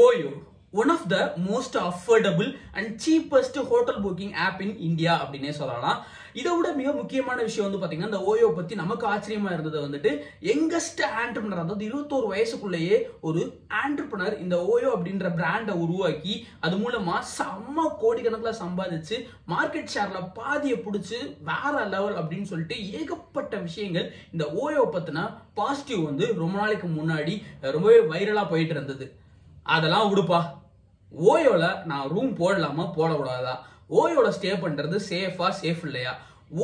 OYO one of the most affordable and cheapest hotel booking app in India அப்படின்னே சொல்லலாம். இதை விட மிக முக்கியமான விஷயம் வந்து பார்த்தீங்கன்னா இந்த ஓயோ பற்றி நமக்கு ஆச்சரியமாக இருந்தது வந்துட்டு யங்கஸ்ட் ஆண்டர்பனர் அதாவது இருபத்தோரு வயசுக்குள்ளேயே ஒரு ஆண்டர்பனர் இந்த ஓயோ அப்படின்ற பிராண்டை உருவாக்கி அது மூலமா செம்ம கோடிக்கணக்கில் சம்பாதிச்சு மார்க்கெட் ஷேரில் பாதியை பிடிச்சி வேற லெவல் அப்படின்னு சொல்லிட்டு ஏகப்பட்ட விஷயங்கள் இந்த ஓயோ பற்றின பாசிட்டிவ் வந்து ரொம்ப நாளைக்கு முன்னாடி ரொம்பவே வைரலாக போயிட்டு இருந்தது. அதெல்லாம் விடுப்பா. ஓயோவில் நான் ரூம் போடலாமா? போடக்கூடாதா? ஓயோவில் ஸ்டே பண்ணுறது சேஃபா சேஃப் இல்லையா?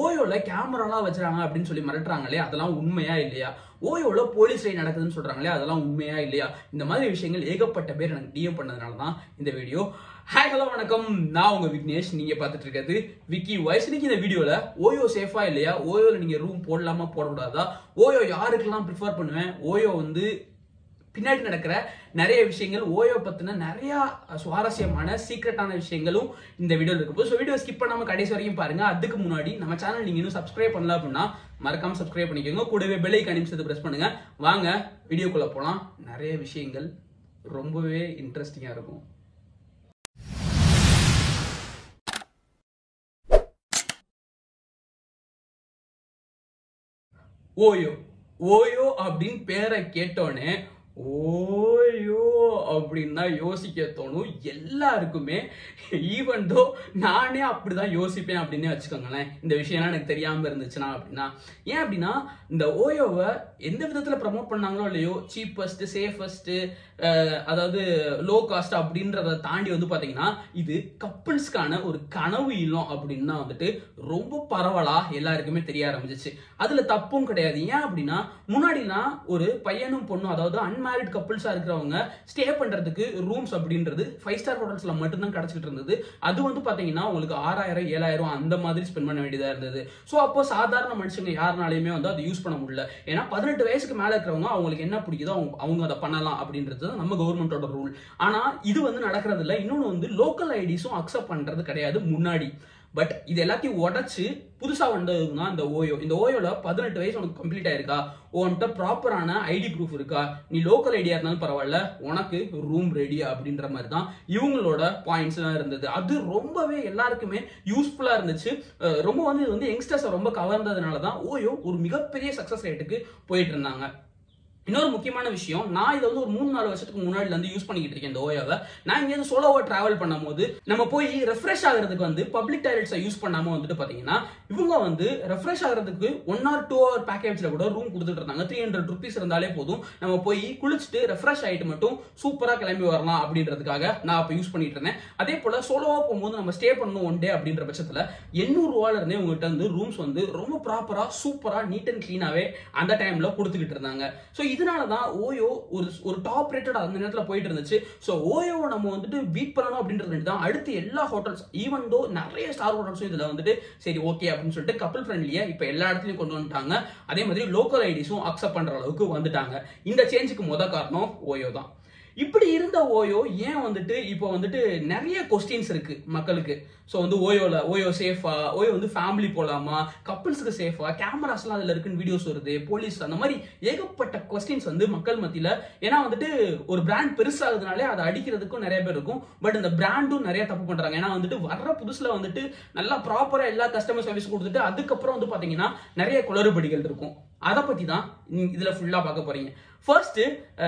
ஓயோவில் கேமராலாம் வச்சுறாங்க அப்படின்னு சொல்லி மிரட்டுறாங்களே அதெல்லாம் உண்மையா இல்லையா? ஓயோவில் போலீஸ் ரைட் நடக்குதுன்னு சொல்கிறாங்களே அதெல்லாம் உண்மையா இல்லையா? இந்த மாதிரி விஷயங்கள் ஏகப்பட்ட பேர் எனக்கு டிஎம் பண்ணதுனால தான் இந்த வீடியோ ஹாய் ஹலோ வணக்கம். நான் உங்கள் விக்னேஷ். நீங்கள் பார்த்துட்டு இருக்கிறது விக்கி வாய்ஸ் இன்னைக்கு இந்த வீடியோவில் ஓயோ சேஃபா இல்லையா? ஓயோவில் நீங்கள் ரூம் போடலாமா? போடக்கூடாதா? ஓயோ யாருக்கெல்லாம் ப்ரிஃபர் பண்ணுவேன்? ஓயோ வந்து பின்னாடி நடக்கிற நிறைய விஷயங்கள் ஓயோ பத்தின நிறைய சுவாரஸ்யமான சீக்ரெட்டான விஷயங்களும் இந்த வீடியோல இருக்கு. ஸோ வீடியோ ஸ்கிப் பண்ணாம கடைசி வரைக்கும் பாருங்க. அதுக்கு முன்னாடி நம்ம சேனல் நீங்க இன்னும் சப்ஸ்கிரைப் பண்ணல அப்படின்னா மறக்காம சப்ஸ்கிரைப் பண்ணிக்கோங்க. கூடவே பெல் ஐக்கான் பிரஸ் பண்ணுங்க. வாங்க வீடியோக்குள்ள போலாம். நிறைய விஷயங்கள் ரொம்பவே இன்ட்ரெஸ்டிங்கா இருக்கும். ஓயோ ஓயோ அப்படின்னு பேரை கேட்டோன்னே ஓயோ அப்படின்னு தான் யோசிக்க தோணும். எல்லாருக்குமே ஈவன் தோ நானே அப்படிதான் யோசிப்பேன் அப்படின்னே வச்சுக்கோங்களேன். இந்த விஷயம்லாம் எனக்கு தெரியாமல் இருந்துச்சுன்னா அப்படின்னா. ஏன் அப்படின்னா இந்த ஓயோவை எந்த விதத்தில் ப்ரமோட் பண்ணாங்களோ இல்லையோ சீப்பஸ்ட் சேஃபஸ்ட்டு அதாவது லோ காஸ்ட் அப்படின்றத தாண்டி வந்து பார்த்தீங்கன்னா இது கப்பிள்ஸ்க்கான ஒரு கனவு இல்லம் அப்படின்னு தான் வந்துட்டு ரொம்ப பரவலாக எல்லாருக்குமே தெரிய ஆரம்பிச்சிச்சு. அதில் தப்பும் கிடையாது. ஏன் அப்படின்னா முன்னாடிலாம் ஒரு பையனும் பொண்ணும் அதாவது அன்மேரிட் கப்புள்ஸாக இருக்கிறவங்க ஸ்டே பண்ணுறதுக்கு ரூம்ஸ் அப்படின்றது ஃபைவ் ஸ்டார் ஹோட்டல்ஸில் மட்டும்தான் கிடச்சிட்டு இருந்தது. அது வந்து பார்த்தீங்கன்னா உங்களுக்கு ஆறாயிரம் ஏழாயிரம் அந்த மாதிரி ஸ்பெண்ட் பண்ண வேண்டியதாக இருந்தது. ஸோ அப்போ சாதாரண மனுஷங்க யாருனாலையுமே வந்து அதை யூஸ் பண்ண முடியல. ஏன்னா பதினெட்டு வயசுக்கு மேலே இருக்கிறவங்க அவங்களுக்கு என்ன பிடிக்குதோ அவங்க அவங்க அதை பண்ணலாம் அப்படின்றது தான் நம்ம கவர்மெண்ட்டோட ரூல் ஆனால் இது வந்து நடக்கிறது இல்லை இன்னொன்று வந்து லோக்கல் ஐடிஸும் அக்செப்ட் பண்ணுறது கிடையாது முன்னாடி. பட் இது எல்லாத்தையும் உடச்சு புதுசாக வந்ததுன்னா இந்த ஓயோ. இந்த ஓயோல பதினெட்டு வயசு உனக்கு கம்ப்ளீட் ஆயிருக்கா? உன்கிட்ட ப்ராப்பரான ஐடி ப்ரூஃப் இருக்கா? நீ லோக்கல் ஐடியா இருந்தாலும் பரவாயில்ல. உனக்கு ரூம் ரெடி அப்படின்ற மாதிரி தான் இவங்களோட பாயிண்ட்ஸ்லாம் இருந்தது. அது ரொம்பவே எல்லாருக்குமே யூஸ்ஃபுல்லாக இருந்துச்சு. ரொம்ப வந்து இது வந்து யங்ஸ்டர்ஸை ரொம்ப கவர்ந்ததுனால தான் ஓயோ ஒரு மிகப்பெரிய சக்ஸஸ் ரேட்டுக்கு போயிட்டு இருந்தாங்க. இன்னொரு முக்கியமான விஷயம் நான் இதை வந்து ஒரு மூணு நாலு வருஷத்துக்கு முன்னாடி இருந்து யூஸ் பண்ணிக்கிட்டு இருக்கேன் இந்த ஓயோவை. நான் இங்க இருந்து சோலோவா டிராவல் பண்ணும்போது நம்ம போய் ரெஃப்ரெஷ் ஆகிறதுக்கு வந்து பப்ளிக் டாய்லெட்ஸை யூஸ் பண்ணாம வந்துட்டு பாத்தீங்கன்னா இவங்க வந்து ரெஃப்ரெஷ் ஆகிறதுக்கு ஒன் ஆர் டூ ஹவர் பேக்கேஜ்ல கூட ரூம் கொடுத்துட்டு இருந்தாங்க. த்ரீ ஹண்ட்ரட் ருபீஸ் இருந்தாலே போதும். நம்ம போய் குளிச்சுட்டு ரெஃப்ரெஷ் ஆகிட்டு மட்டும் சூப்பரா கிளம்பி வரலாம் அப்படின்றதுக்காக நான் அப்போ யூஸ் பண்ணிட்டு இருந்தேன். அதே போல சோலோவா போகும்போது நம்ம ஸ்டே பண்ணணும் ஒன் டே அப்படின்ற பட்சத்தில் எண்ணூறு ரூபால இருந்தே உங்ககிட்ட வந்து ரூம்ஸ் வந்து ரொம்ப ப்ராப்பரா சூப்பரா நீட் அண்ட் கிளீனாவே அந்த டைம்ல கொடுத்துக்கிட்டு இருந்தாங்க. ஸோ இதனால தான் ஓயோ ஒரு ஒரு டாப் ரேட்டட் அந்த நேரத்தில் போயிட்டு இருந்துச்சு ஸோ ஓயோவை நம்ம வந்துட்டு பீட் பண்ணணும் அப்படின்றது தான் அடுத்து எல்லா ஹோட்டல்ஸ் ஈவன் தோ நிறைய ஸ்டார் ஹோட்டல்ஸும் இதில் வந்துட்டு சரி ஓகே அப்படின்னு சொல்லிட்டு கப்பல் ஃப்ரெண்ட்லியா இப்போ எல்லா இடத்துலையும் கொண்டு வந்துட்டாங்க. அதே மாதிரி லோக்கல் ஐடிஸும் அக்செப்ட் பண்ணுற அளவுக்கு வந்துட்டாங்க. இந்த சேஞ்சுக்கு முத காரணம் ஓயோ தான் இப்படி இருந்த ஓயோ ஏன் வந்துட்டு இப்போ வந்துட்டு நிறைய கொஸ்டின்ஸ் இருக்கு மக்களுக்கு. ஸோ வந்து ஓயோல ஓயோ சேஃபா ஓயோ வந்து ஃபேமிலி போலாமா கப்பிள்ஸ்க்கு சேஃபா கேமராஸ்லாம் அதில் இருக்குன்னு வீடியோஸ் வருது போலீஸ் அந்த மாதிரி ஏகப்பட்ட கொஸ்டின்ஸ் வந்து மக்கள் மத்தியில் ஏன்னா வந்துட்டு ஒரு பிராண்ட் பெருசாகுதுனாலே அதை அடிக்கிறதுக்கும் நிறைய பேர் இருக்கும் பட் இந்த பிராண்டும் நிறைய தப்பு பண்ணுறாங்க ஏன்னா வந்துட்டு வர்ற புதுசில் வந்துட்டு நல்லா ப்ராப்பராக எல்லா கஸ்டமர் சர்வீஸ் கொடுத்துட்டு அதுக்கப்புறம் வந்து பார்த்தீங்கன்னா நிறைய குளறுபடிகள் இருக்கும். அதை பற்றி தான் இதில் ஃபுல்லாக பார்க்க போகிறீங்க ஃபர்ஸ்ட்டு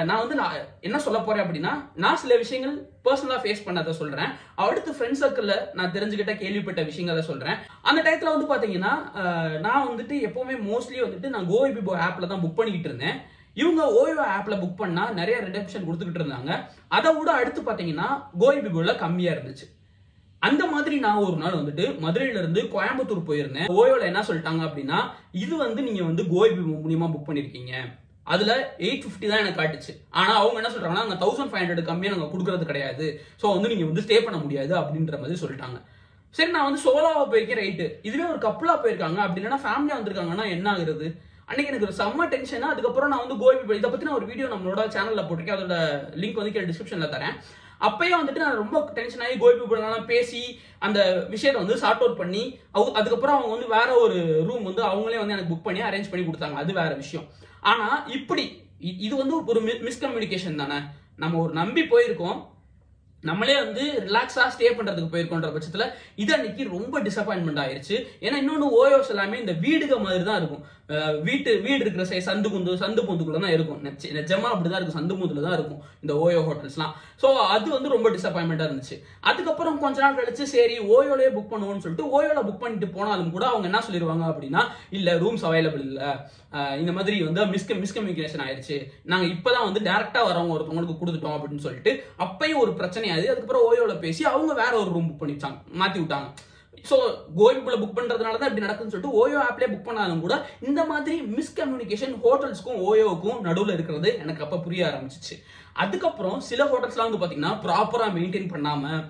நான் வந்து நான் என்ன சொல்ல போகிறேன் அப்படின்னா நான் சில விஷயங்கள் பர்சனலாக ஃபேஸ் பண்ணதை சொல்கிறேன் அடுத்து ஃப்ரெண்ட் சர்க்கிளில் நான் தெரிஞ்சுக்கிட்ட கேள்விப்பட்ட விஷயங்களை சொல்கிறேன் அந்த டயத்தில் வந்து பார்த்தீங்கன்னா நான் வந்துட்டு எப்போவுமே மோஸ்ட்லி வந்துட்டு நான் கோவிபிபோ பிபோ தான் புக் பண்ணிக்கிட்டு இருந்தேன். இவங்க ஓயோ ஆப்ல புக் பண்ணா நிறைய ரிடெப்ஷன் கொடுத்துக்கிட்டு இருந்தாங்க. அதை விட அடுத்து பாத்தீங்கன்னா கோவை பிபோல கம்மியா இருந்துச்சு. அந்த மாதிரி நான் ஒரு நாள் வந்துட்டு மதுரையில இருந்து கோயம்புத்தூர் போயிருந்தேன். ஓயோல என்ன சொல்லிட்டாங்க அப்படின்னா இது வந்து நீங்க வந்து கோபி மூலியமா புக் பண்ணிருக்கீங்க. அதுல எயிட் ஃபிஃப்டி தான் எனக்கு காட்டுச்சு. ஆனா அவங்க என்ன சொல்றாங்கன்னா நாங்க தௌசண்ட் ஃபைவ் ஹண்ட்ரட் கம்மியா நாங்க கொடுக்கறது கிடையாது. ஸோ வந்து நீங்க வந்து ஸ்டே பண்ண முடியாது அப்படின்ற மாதிரி சொல்லிட்டாங்க. சரி நான் வந்து சோலோவா போயிருக்கேன் ரைட்டு இதுவே ஒரு கப்பலா போயிருக்காங்க. அப்படி இல்லைன்னா ஃபேமிலியா வந்திருக்காங்கன்னா என்ன ஆகுறது? அன்னைக்கு எனக்கு ஒரு செம்ம டென்ஷன் அதுக்கப்புறம் நான் வந்து கோபி இதை பத்தி நான் ஒரு வீடியோ நம்மளோட சேனல்ல போட்டிருக்கேன். அதோட லிங்க் வந்து கீழே டிஸ்கிரிப்ஷன்ல தரேன். அப்பயே வந்துட்டு நான் ரொம்ப டென்ஷன் ஆகி கோபி போடலாம் பேசி அந்த விஷயத்தை வந்து சார்ட் அவுட் பண்ணி அவங்க அதுக்கப்புறம் அவங்க வந்து வேற ஒரு ரூம் வந்து அவங்களே வந்து எனக்கு புக் பண்ணி அரேஞ்ச் பண்ணி கொடுத்தாங்க. அது வேற விஷயம். ஆனா இப்படி இது வந்து ஒரு மிஸ்கம்யூனிகேஷன் தானே. நம்ம ஒரு நம்பி போயிருக்கோம். நம்மளே வந்து ரிலாக்ஸா ஸ்டே பண்றதுக்கு போயிருக்கோன்ற பட்சத்துல இது அன்னைக்கு ரொம்ப டிசப்பாயின்மெண்ட் ஆயிருச்சு. ஏன்னா இன்னொன்று ஓயோஸ் எல்லாமே இந்த வீடுக மாதிரி தான் இருக்கும் வீட்டு வீடு இருக்கிற சை சந்து குந்து சந்து பூந்துக்குள்ள தான் இருக்கும். நெச்ச- நிஜமா அப்படிதான் இருக்கும். சந்து பூந்துல தான் இருக்கும் இந்த ஓயோ ஹோட்டல்ஸ்லாம். ஸோ அது வந்து ரொம்ப டிசப்பாயின்மெண்டா இருந்துச்சு. அதுக்கப்புறம் கொஞ்ச நாள் கழிச்சு சரி ஓயோலயே புக் பண்ணுவோம்னு சொல்லிட்டு ஓயோல புக் பண்ணிட்டு போனாலும் கூட அவங்க என்ன சொல்லிடுவாங்க அப்படின்னா இல்ல ரூம்ஸ் அவைலபிள் இல்ல. இந்த மாதிரி வந்து மிஸ்க மிஸ்கம்யூனிகேஷன் ஆயிருச்சு. நாங்க இப்பதான் வந்து டேரக்டா வரவங்க ஒருத்தவங்களுக்கு கொடுத்துட்டோம் அப்படின்னு சொல்லிட்டு அப்பயும் ஒரு பிரச்சனை ஆகுது அதுக்கப்புறம் ஓயோவில் பேசி அவங்க வேற ஒரு ரூம் புக் பண்ணிச்சாங்க. மாற்றி விட்டாங்க. ஸோ கோயிங்குள்ள புக் பண்றதுனால தான் இப்படி நடக்குதுன்னு சொல்லிட்டு ஓயோ ஆப்லேயே புக் பண்ணாலும் கூட இந்த மாதிரி மிஸ்கம்யூனிகேஷன் ஹோட்டல்ஸ்க்கும் ஓயோவுக்கும் நடுவில் இருக்கிறது எனக்கு அப்போ புரிய ஆரம்பிச்சிச்சு. அதுக்கப்புறம் சில ஹோட்டல்ஸ்லாம் வந்து பார்த்தீங்கன்னா ப்ராப்பராக மெயின்டைன் பண்ணாமல்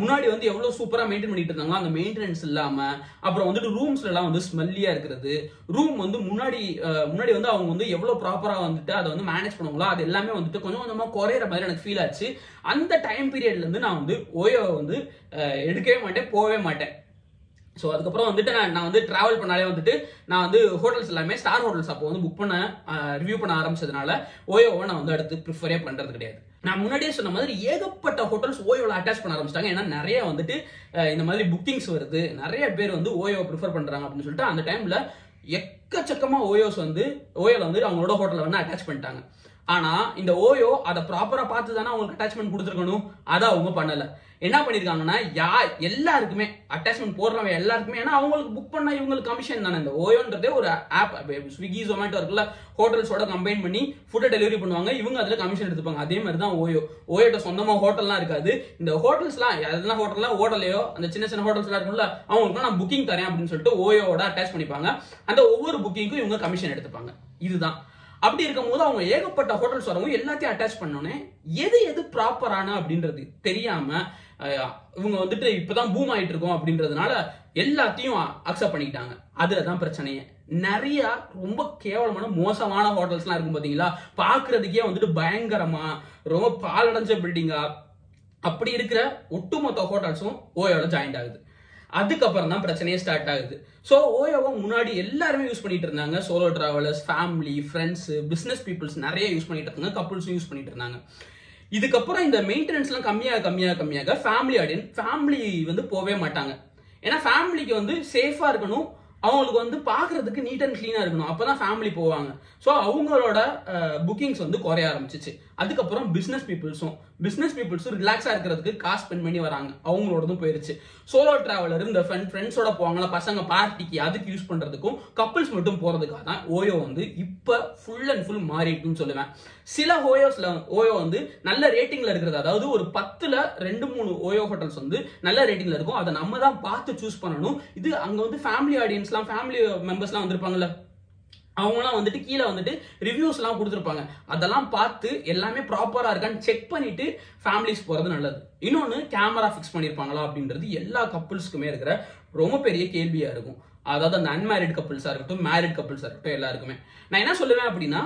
முன்னாடி வந்து எவ்வளோ சூப்பராக மெயின்டைன் பண்ணிட்டு இருந்தாங்களோ அந்த மெயின்டெனன்ஸ் இல்லாமல் அப்புறம் வந்துட்டு ரூம்ஸ்லலாம் வந்து ஸ்மெல்லியாக இருக்கிறது. ரூம் வந்து முன்னாடி முன்னாடி வந்து அவங்க வந்து எவ்வளோ ப்ராப்பராக வந்துட்டு அதை வந்து மேனேஜ் பண்ணுவாங்களோ அது எல்லாமே வந்துட்டு கொஞ்சம் கொஞ்சமாக குறையிற மாதிரி எனக்கு ஃபீல் ஆச்சு. அந்த டைம் பீரியட்லேருந்து நான் வந்து ஓயோவை வந்து எடுக்கவே மாட்டேன் போகவே மாட்டேன். ஸோ அதுக்கப்புறம் வந்துட்டு நான் நான் வந்து ட்ராவல் பண்ணாலே வந்துட்டு நான் வந்து ஹோட்டல்ஸ் எல்லாமே ஸ்டார் ஹோட்டல்ஸ் அப்போ வந்து புக் பண்ண ரிவ்யூ பண்ண ஆரம்பிச்சதுனால ஓயோவை நான் வந்து அடுத்து ப்ரிஃபரே பண்ணுறது கிடையாது. நான் முன்னாடியே சொன்ன மாதிரி ஏகப்பட்ட ஹோட்டல்ஸ் ஓயோவில் அட்டாச் பண்ண ஆரம்பிச்சிட்டாங்க. ஏன்னா நிறைய வந்துட்டு இந்த மாதிரி புக்கிங்ஸ் வருது. நிறைய பேர் வந்து ஓயோவை ப்ரிஃபர் பண்ணுறாங்க அப்படின்னு சொல்லிட்டு அந்த டைமில் எக்கச்சக்கமாக ஓயோஸ் வந்து ஓயோவில் வந்து அவங்களோட ஹோட்டலில் வந்து அட்டாச் பண்ணிட்டாங்க. ஆனா இந்த ஓயோ அதை ப்ராப்பரா பார்த்து தானே அவங்களுக்கு அட்டாச்மெண்ட் கொடுத்துருக்கணும்? அதை அவங்க பண்ணல. என்ன பண்ணிருக்காங்கன்னா யா எல்லாருக்குமே அட்டாச்மெண்ட் போடுறவங்க எல்லாருக்குமே ஏன்னா அவங்களுக்கு புக் பண்ண இவங்களுக்கு கமிஷன் தானே. இந்த ஓயோன்றதே ஒரு ஆப் ஸ்விக்கி ஜொமேட்டோ இருக்குல்ல ஹோட்டல்ஸோட கம்பைன் பண்ணி ஃபுட்டை டெலிவரி பண்ணுவாங்க இவங்க அதுல கமிஷன் எடுத்துப்பாங்க. அதே மாதிரி தான் ஓயோ. ஓயோட்ட சொந்தமா ஹோட்டல்லாம் இருக்காது. இந்த ஹோட்டல்ஸ்லாம் எதனா ஹோட்டல்லாம் ஹோட்டலையோ அந்த சின்ன சின்ன ஹோட்டல்ஸ்லாம் இருக்கும்ல அவங்களுக்கு நான் புக்கிங் தரேன் அப்படின்னு சொல்லிட்டு ஓயோட அட்டாச் பண்ணிப்பாங்க. அந்த ஒவ்வொரு புக்கிங்க்கும் இவங்க கமிஷன் எடுத்துப்பாங்க. இதுதான். அப்படி இருக்கும்போது அவங்க ஏகப்பட்ட ஹோட்டல்ஸ் வரவும் எல்லாத்தையும் அட்டாச் பண்ணோன்னே எது எது ப்ராப்பரான அப்படின்றது தெரியாம இவங்க வந்துட்டு இப்பதான் பூம் ஆயிட்டு இருக்கோம் அப்படின்றதுனால எல்லாத்தையும் அக்செப்ட் பண்ணிக்கிட்டாங்க. அதுல தான் பிரச்சனையே. நிறைய ரொம்ப கேவலமான மோசமான ஹோட்டல்ஸ்லாம் இருக்கும் பாத்தீங்களா? பாக்குறதுக்கே வந்துட்டு பயங்கரமா ரொம்ப பாலடைஞ்ச பில்டிங்கா அப்படி இருக்கிற ஒட்டுமொத்த ஹோட்டல்ஸும் ஓயோட ஜாயிண்ட் ஆகுது. அதுக்கப்புறம் தான் பிரச்சனையே ஸ்டார்ட் ஆகுது. ஸோ ஓயோவை முன்னாடி எல்லாருமே யூஸ் பண்ணிட்டு இருந்தாங்க. Solo travelers family friends business peoples நிறைய யூஸ் பண்ணிட்டு இருந்தாங்க. கப்புள்ஸும் யூஸ் பண்ணிட்டு இருந்தாங்க. இதுக்கப்புறம் இந்த மெயின்டெனன்ஸ்லாம் கம்மியாக கம்மியாக கம்மியாக ஃபேமிலி ஆடியன் ஃபேமிலி வந்து போவே மாட்டாங்க. ஏன்னா ஃபேமிலிக்கு வந்து சேஃபாக இருக்கணும். அவங்களுக்கு வந்து பார்க்கறதுக்கு நீட் அண்ட் க்ளீனாக இருக்கணும். அப்போ தான் ஃபேமிலி போவாங்க. ஸோ அவங்களோட புக்கிங்ஸ் வந்து குறைய ஆரம்பிச்சிச்சு. அதுக்கப்புறம் பிஸ்னஸ் பீப்புள்ஸும் பிஸ்னஸ் பீப்புள்ஸும் ரிலாக்ஸாக இருக்கிறதுக்கு காசு ஸ்பெண்ட் பண்ணி வராங்க. அவங்களோடதும் போயிருச்சு. சோலோ டிராவலர் இந்த ஃப்ரெண்ட் ஃப்ரெண்ட்ஸோட போவாங்களா? பசங்க பார்ட்டிக்கு அதுக்கு யூஸ் பண்ணுறதுக்கும் கப்புள்ஸ் மட்டும் போகிறதுக்காக தான் ஓயோ வந்து இப்போ ஃபுல் அண்ட் ஃபுல் மாறிட்டுன்னு சொல்லுவேன். சில ஓயோஸில் ஓயோ வந்து நல்ல ரேட்டிங்கில் இருக்கிறது. அதாவது ஒரு பத்தில் ரெண்டு மூணு ஓயோ ஹோட்டல்ஸ் வந்து நல்ல ரேட்டிங்கில் இருக்கும். அதை நம்ம தான் பார்த்து சூஸ் பண்ணணும். இது அங்கே வந்து ஃபேமிலி ஆடியன்ஸ் ஆடியன்ஸ்லாம் ஃபேமிலி மெம்பர்ஸ்லாம் வந்திருப்பாங்கல்ல அவங்களாம் வந்துட்டு கீழே வந்துட்டு ரிவ்யூஸ்லாம் கொடுத்துருப்பாங்க. அதெல்லாம் பார்த்து எல்லாமே ப்ராப்பராக இருக்கான்னு செக் பண்ணிட்டு ஃபேமிலிஸ் போகிறது நல்லது. இன்னொன்று கேமரா ஃபிக்ஸ் பண்ணியிருப்பாங்களா அப்படின்றது எல்லா கப்புள்ஸ்க்குமே இருக்கிற ரொம்ப பெரிய கேள்வியாக இருக்கும். அதாவது அந்த அன்மேரிட் கப்புள்ஸாக இருக்கட்டும் மேரிட் கப்புள்ஸாக இருக்கட்டும் எல்லாருக்குமே. நான் என்ன சொல்லுவேன் அப்படின்னா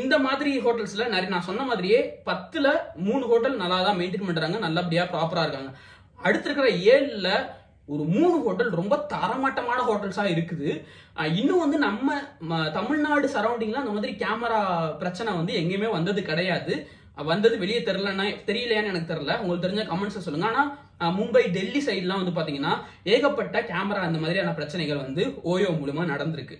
இந்த மாதிரி ஹோட்டல்ஸில் நிறைய நான் சொன்ன மாதிரியே பத்தில் மூணு ஹோட்டல் நல்லா தான் மெயின்டைன் பண்ணுறாங்க நல்லபடியாக ப்ராப்பராக இருக்காங்க. அடுத்திருக்கிற ஏழில் ஒரு மூணு ஹோட்டல் ரொம்ப தரமட்டமான ஹோட்டல்ஸா இருக்குது. இன்னும் வந்து நம்ம ம- தமிழ்நாடு சரௌண்டிங்ல அந்த மாதிரி கேமரா பிரச்சனை வந்து எங்கேயுமே வந்தது கிடையாது. வந்தது வெளியே தெரியலன்னா தெரியலையான்னு எனக்கு தெரியல. உங்களுக்கு தெரிஞ்ச கமெண்ட்ஸ் சொல்லுங்க. ஆனா மும்பை டெல்லி சைட்லாம் வந்து பாத்தீங்கன்னா ஏகப்பட்ட கேமரா அந்த மாதிரியான பிரச்சனைகள் வந்து ஓயோ மூலமா நடந்திருக்கு.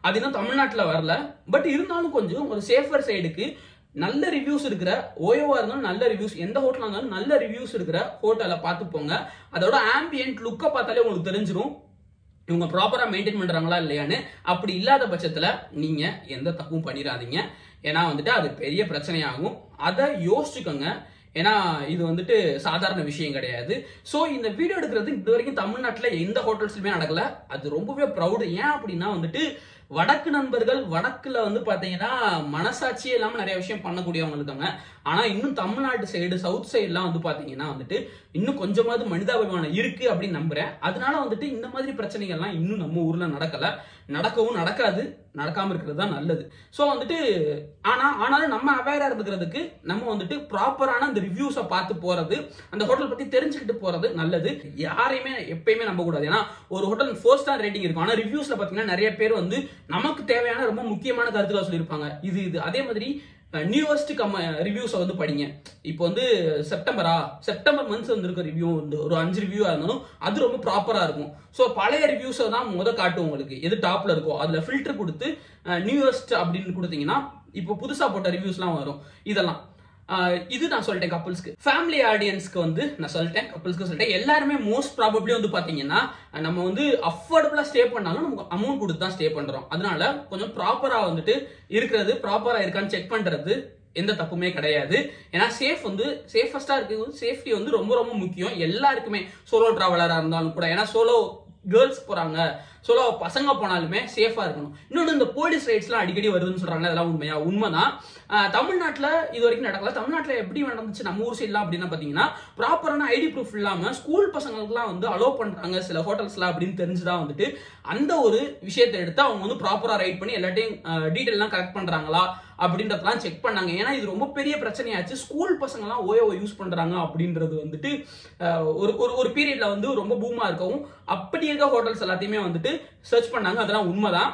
அது இன்னும் தமிழ்நாட்டில் வரல. பட் இருந்தாலும் கொஞ்சம் ஒரு சேஃபர் சைடுக்கு நல்ல ரிவ்யூஸ் இருக்கிற ஓயோவா இருந்தாலும் நல்ல ரிவ்யூஸ் எந்த ஹோட்டலாக இருந்தாலும் நல்ல ரிவ்யூஸ் இருக்கிற ஹோட்டலை பார்த்து போங்க. அதோட ஆம்பியன்ட் லுக்கை பார்த்தாலே உங்களுக்கு தெரிஞ்சிடும் இவங்க ப்ராப்பராக மெயின்டைன் பண்ணுறாங்களா இல்லையான்னு. அப்படி இல்லாத பட்சத்தில் நீங்கள் எந்த தப்பும் பண்ணிடாதீங்க. ஏன்னா வந்துட்டு அது பெரிய பிரச்சனையாகும். அதை யோசிச்சுக்கோங்க. ஏன்னா இது வந்துட்டு சாதாரண விஷயம் கிடையாது. ஸோ இந்த வீடியோ எடுக்கிறது இது வரைக்கும் தமிழ்நாட்டில் எந்த ஹோட்டல்ஸ்லுமே நடக்கல. அது ரொம்பவே ப்ரௌடு ஏன் அப்படின்னா வந்துட்டு வடக்கு நண்பர்கள் வடக்குல வந்து பாத்தீங்கன்னா மனசாட்சியே இல்லாம நிறைய விஷயம் பண்ணக்கூடியவங்க இருக்காங்க. ஆனா இன்னும் தமிழ்நாட்டு சைடு சவுத் சைடுலாம் வந்து பாத்தீங்கன்னா வந்துட்டு இன்னும் கொஞ்சமாவது மனிதாபிமானம் இருக்கு அப்படின்னு நம்புறேன். அதனால வந்துட்டு இந்த மாதிரி பிரச்சனைகள்லாம் இன்னும் நம்ம ஊர்ல நடக்கல. நடக்கவும் நடக்காது. நடக்காம இருக்கிறது தான் நல்லது. ஸோ வந்துட்டு ஆனா ஆனாலும் நம்ம அவேரா இருந்துக்கிறதுக்கு நம்ம வந்துட்டு ப்ராப்பரான அந்த ரிவ்யூஸை பார்த்து போறது அந்த ஹோட்டல் பத்தி தெரிஞ்சுக்கிட்டு போறது நல்லது. யாரையுமே எப்பயுமே நம்ப கூடாது ஏன்னா ஒரு ஹோட்டல் ஃபோர் ஸ்டார் ரேட்டிங் இருக்கும். ஆனா ரிவ்யூஸ்ல பாத்தீங்கன்னா நிறைய பேர் வந்து நமக்கு தேவையான ரொம்ப முக்கியமான கருத்துக்களை சொல்லியிருப்பாங்க. இது இது. அதே மாதிரி நியூவஸ்ட் கம்ம ரிவ்யூஸை வந்து படிங்க. இப்போ வந்து செப்டம்பரா செப்டம்பர் மந்த்ஸ் வந்திருக்க ரிவ்யூ வந்து ஒரு அஞ்சு ரிவ்யூ இருந்தாலும் அது ரொம்ப ப்ராப்பரா இருக்கும். ஸோ பழைய ரிவ்யூஸை தான் முத காட்டும் உங்களுக்கு. எது டாப்ல இருக்கோ அதுல ஃபில்டர் கொடுத்து நியூவஸ்ட் அப்படின்னு கொடுத்தீங்கன்னா இப்போ புதுசா போட்ட ரிவ்யூஸ்லாம் வரும். இதெல்லாம். இது நான் சொல்லிட்டேன் கப்புள்ஸ்க்கு ஃபேமிலி ஆடியன்ஸ்க்கு வந்து நான் சொல்லிட்டேன் கப்புள்ஸ்க்கு சொல்லிட்டேன். எல்லாருமே மோஸ்ட் ப்ராபப்ளி வந்து பார்த்தீங்கன்னா நம்ம வந்து அஃபோர்டபுளாக ஸ்டே பண்ணாலும் நமக்கு அமௌண்ட் கொடுத்து தான் ஸ்டே பண்ணுறோம் அதனால கொஞ்சம் ப்ராப்பராக வந்துட்டு இருக்கிறது ப்ராப்பராக இருக்கான்னு செக் பண்ணுறது எந்த தப்புமே கிடையாது. ஏன்னா சேஃப் வந்து சேஃப்பஸ்ட்டாக இருக்கிறது வந்து சேஃப்டி வந்து ரொம்ப ரொம்ப முக்கியம். எல்லாருக்குமே சோலோ ட்ராவலராக இருந்தாலும் கூட. ஏன்னா சோலோ கேர்ள்ஸ் போகிறாங்க ஸோ பசங்க போனாலுமே சேஃபாக இருக்கணும். இன்னொன்று இந்த போலீஸ் ரைட்ஸ்லாம் அடிக்கடி வருதுன்னு சொல்கிறாங்க அதெல்லாம் உண்மையா? உண்மைதான். தமிழ்நாட்டில் இது வரைக்கும் நடக்கல. தமிழ்நாட்டில் எப்படி நடந்துச்சு நம்ம ஊர் சைட்லாம் அப்படின்னா பார்த்தீங்கன்னா ப்ராப்பரான ஐடி ப்ரூஃப் இல்லாமல் ஸ்கூல் பசங்களுக்குலாம் வந்து அலோவ் பண்ணுறாங்க சில ஹோட்டல்ஸ்லாம் அப்படின்னு தெரிஞ்சுதான் வந்துட்டு அந்த ஒரு விஷயத்தை எடுத்து அவங்க வந்து ப்ராப்பராக ரைட் பண்ணி எல்லாத்தையும் டீட்டெயிலாம் கரெக்ட் பண்ணுறாங்களா அப்படின்றதெல்லாம் செக் பண்ணாங்க. ஏன்னா இது ரொம்ப பெரிய பிரச்சனையாச்சு. ஸ்கூல் பசங்கலாம் ஓயோ யூஸ் பண்ணுறாங்க அப்படின்றது வந்துட்டு ஒரு ஒரு ஒரு வந்து ரொம்ப பூமா இருக்கவும் அப்படி இருக்க ஹோட்டல்ஸ் எல்லாத்தையுமே வந்துட்டு சர்ச் பண்ணாங்க அதெல்லாம் உண்மைதான்.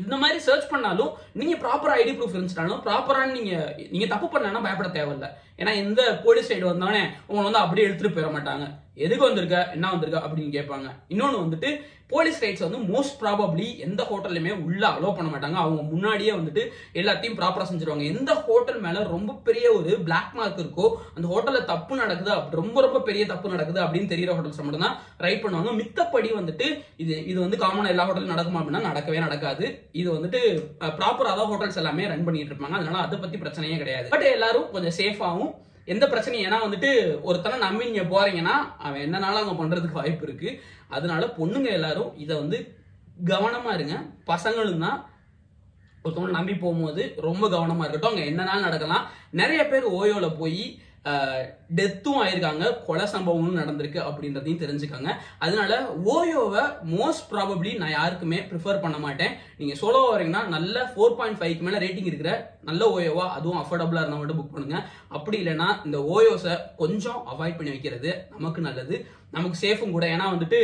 இந்த மாதிரி சர்ச் பண்ணாலும் நீங்க ப்ராப்பர் ஐடி ப்ரூஃப் இருந்துச்சுனாலும் ப்ராப்பரான நீங்க நீங்க தப்பு பண்ணா பயப்பட தேவையில்ல. ஏன்னா எந்த போலீஸ் சைடு வந்தோடனே உங்களை வந்து அப்படியே எடுத்துட்டு போயிட மாட்டாங்க. எதுக்கு வந்திருக்க? என்ன வந்திருக்க? அப்படின்னு கேட்பாங்க. இன்னொன்று வந்துட்டு போலீஸ் ரைட்ஸ் வந்து மோஸ்ட் ப்ராபப்ளி எந்த ஹோட்டல்லையுமே உள்ள அலோவ் பண்ண மாட்டாங்க. அவங்க முன்னாடியே வந்துட்டு எல்லாத்தையும் ப்ராப்பராக செஞ்சிருவாங்க. எந்த ஹோட்டல் மேலே ரொம்ப பெரிய ஒரு பிளாக் மார்க் இருக்கோ அந்த ஹோட்டலில் தப்பு நடக்குது அப்படி ரொம்ப ரொம்ப பெரிய தப்பு நடக்குது அப்படின்னு தெரியிற ஹோட்டல்ஸ் மட்டும் தான் ரைட் பண்ணுவாங்க. மித்தப்படி வந்துட்டு இது இது வந்து காமனாக எல்லா ஹோட்டலும் நடக்குமா அப்படின்னா நடக்கவே நடக்காது. இது வந்துட்டு ப்ராப்பராக தான் ஹோட்டல்ஸ் எல்லாமே ரன் பண்ணிட்டு இருப்பாங்க. அதனால அதை பற்றி பிரச்சனையே கிடையாது. பட் எல்லாரும் கொஞ்சம் சேஃபாகவும் எந்த பிரச்சனையும் ஏன்னா வந்துட்டு ஒருத்தனை நம்பி நீங்கள் போகிறீங்கன்னா அவன் என்னனாலும் அவங்க பண்ணுறதுக்கு வாய்ப்பு இருக்குது அதனால பொண்ணுங்க எல்லாரும் இதை வந்து கவனமாக இருங்க. பசங்களும் தான் ஒருத்தவங்களை நம்பி போகும்போது ரொம்ப கவனமாக இருக்கட்டும். அங்கே என்னனாலும் நடக்கலாம். நிறைய பேர் ஓயோவில் போய் டெத்தும் ஆயிருக்காங்க கொலை சம்பவமும் நடந்திருக்கு அப்படின்றதையும் தெரிஞ்சுக்காங்க. அதனால ஓயோவை மோஸ்ட் ப்ராபப்ளி நான் யாருக்குமே ப்ரிஃபர் பண்ண மாட்டேன். நீங்கள் சோலோ வரீங்கன்னா நல்ல ஃபோர் பாயிண்ட் ஃபைவ்க்கு மேலே ரேட்டிங் இருக்கிற நல்ல ஓயோவா அதுவும் அஃபோர்டபுளாக இருந்தால் மட்டும் புக் பண்ணுங்க. அப்படி இல்லைன்னா இந்த ஓயோஸை கொஞ்சம் அவாய்ட் பண்ணி வைக்கிறது நமக்கு நல்லது. நமக்கு சேஃபும் கூட. ஏன்னா வந்துட்டு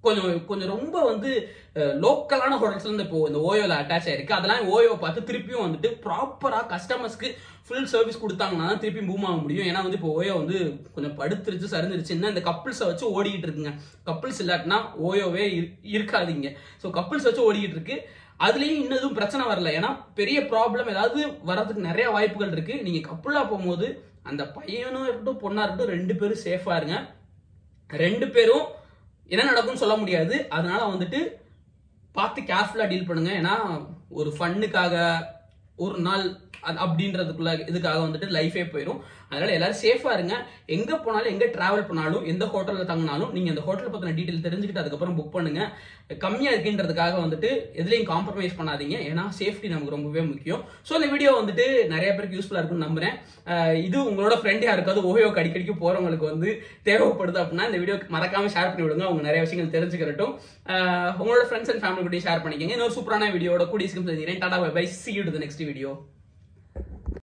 கொஞ்சம் கொஞ்சம் ரொம்ப வந்து லோக்கலான ஹோட்டல்ஸ்ல இருந்து இப்போ இந்த ஓயோல அட்டாச் ஆயிருக்கு. அதெல்லாம் ஓயோ பார்த்து திருப்பியும் வந்துட்டு ப்ராப்பரா கஸ்டமர்ஸ்க்கு ஃபுல் சர்வீஸ் கொடுத்தாங்கன்னா தான் திருப்பி பூம் ஆக முடியும். ஏன்னா வந்து இப்போ ஓயோ வந்து கொஞ்சம் படுத்துருச்சு சரிஞ்சிருச்சு என்ன இந்த கப்பிள்ஸை வச்சு ஓடிக்கிட்டு இருக்குங்க. கப்பிள்ஸ் இல்லாட்டினா ஓயோவே இரு- இருக்காதீங்க. ஸோ கப்பிள்ஸ் வச்சு ஓடிக்கிட்டு இருக்கு. அதுலேயும் இன்னும் எதுவும் பிரச்சனை வரல. ஏன்னா பெரிய ப்ராப்ளம் ஏதாவது வர்றதுக்கு நிறைய வாய்ப்புகள் இருக்கு. நீங்க கப்புளாக போகும்போது அந்த பையனும் இருக்கட்டும் பொண்ணா இருக்கட்டும் ரெண்டு பேரும் சேஃபா இருங்க. ரெண்டு பேரும் என்ன நடக்கும்னு சொல்ல முடியாது. அதனால வந்துட்டு பார்த்து கேர்ஃபுல்லாக டீல் பண்ணுங்க. ஏன்னா ஒரு ஃபன்னுக்காக ஒரு நாள் அப்படின்றதுக்குள்ள இதுக்காக வந்துட்டு லைஃபே போயிடும் அதனால எல்லாரும் சேஃபா இருங்க. எங்க போனாலும் எங்க டிராவல் பண்ணாலும் எந்த ஹோட்டல்ல தங்கினாலும் நீங்க அந்த ஹோட்டல் பத்தின டீட்டெயில் தெரிஞ்சுக்கிட்டு அதுக்கப்புறம் புக் பண்ணுங்க. கம்மியா இருக்குன்றதுக்காக வந்துட்டு எதுலையும் காம்ப்ரமைஸ் பண்ணாதீங்க. ஏன்னா சேஃப்டி நமக்கு ரொம்பவே முக்கியம். ஸோ இந்த வீடியோ வந்துட்டு நிறைய பேருக்கு யூஸ்ஃபுல்லா இருக்கும்னு நம்புறேன். இது உங்களோட ஃப்ரெண்ட் யாருக்காவது ஓயோக்கு அடிக்கடிக்கு போறவங்களுக்கு வந்து தேவைப்படுது அப்படின்னா இந்த வீடியோ மறக்காம ஷேர் பண்ணி விடுங்க. அவங்க நிறைய விஷயங்கள் தெரிஞ்சுக்கிறட்டும். உங்களோட ஃப்ரெண்ட்ஸ் அண்ட் ஃபேமிலி கூட ஷேர் பண்ணிக்கங்க. இன்னொரு சூப்பரான வீடியோட கூடிய சீக்கிரம் தெரிஞ்சுக்கிறேன் tata bye see you to next video